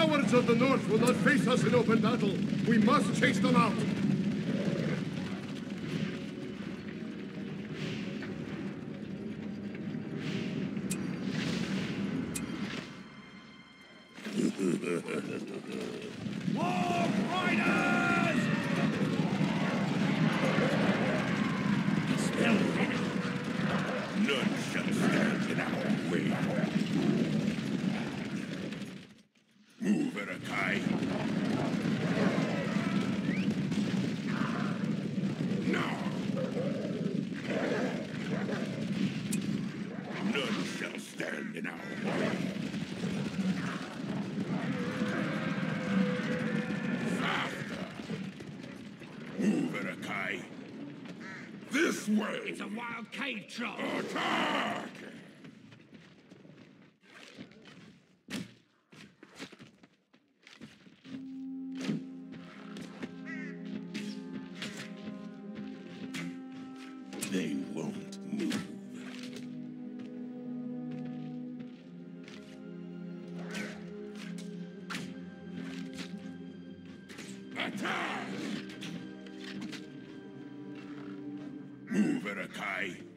cowards of the North will not face us in open battle. We must chase them out. Warg Riders! Dispel the enemy. None shall stand in our way. Move, Erakai. Now. None shall stand in our way. Faster. Move, Erakai. This way. It's a wild cave troll. Attack! They won't Attack! Move, Erakai.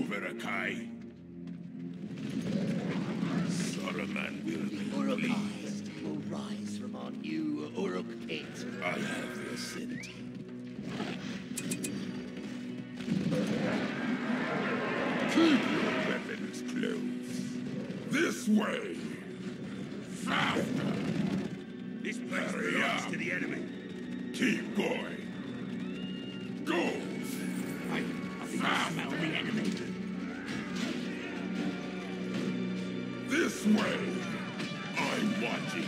Move, Erakai. Saruman will be Uruk-hai will rise from our new Uruk pit. I have your scent. Keep your weapons close. This way. Faster. This place Hurry belongs up. to the enemy. Keep going. Go. I, I think I smell the enemy. This way. I'm watching.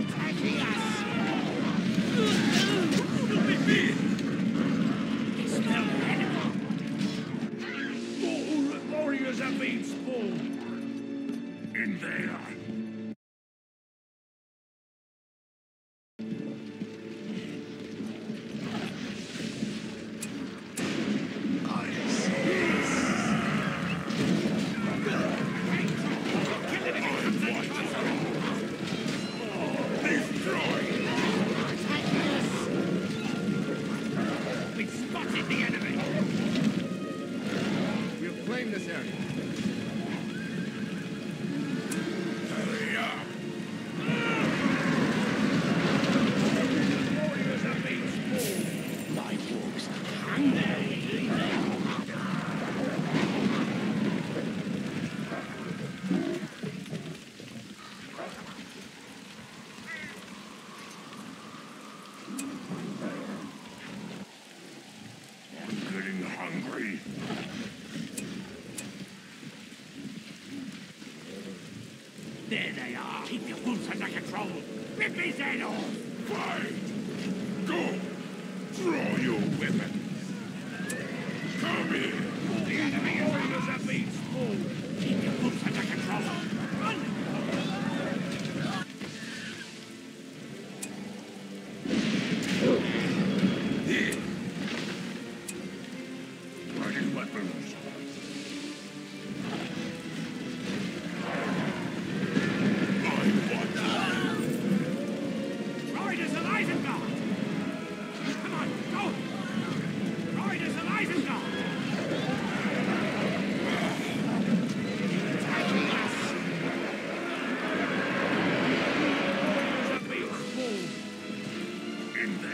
Attacking us! Dispel the enemy. All warriors have been spawned. In there. There they are. Keep your wolves under control. Rip his head off. Fight! in there.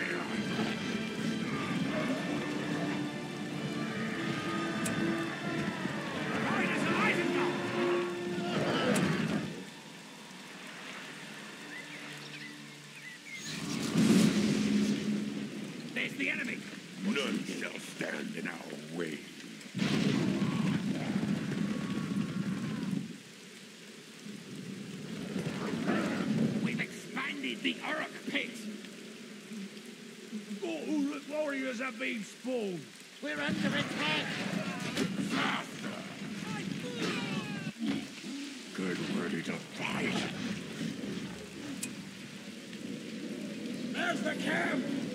There's the enemy. None shall stand in our way. Warriors have been spawned. We're under attack! Get ready to fight. There's the camp!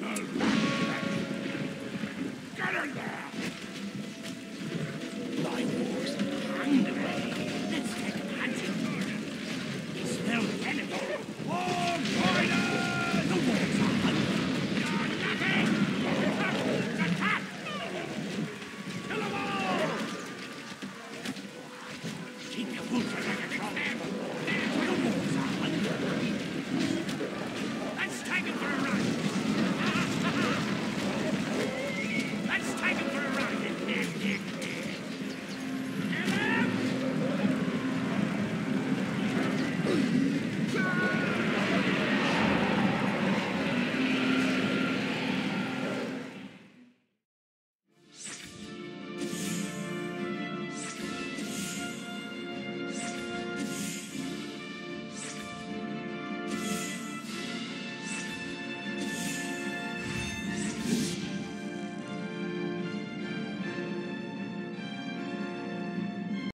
National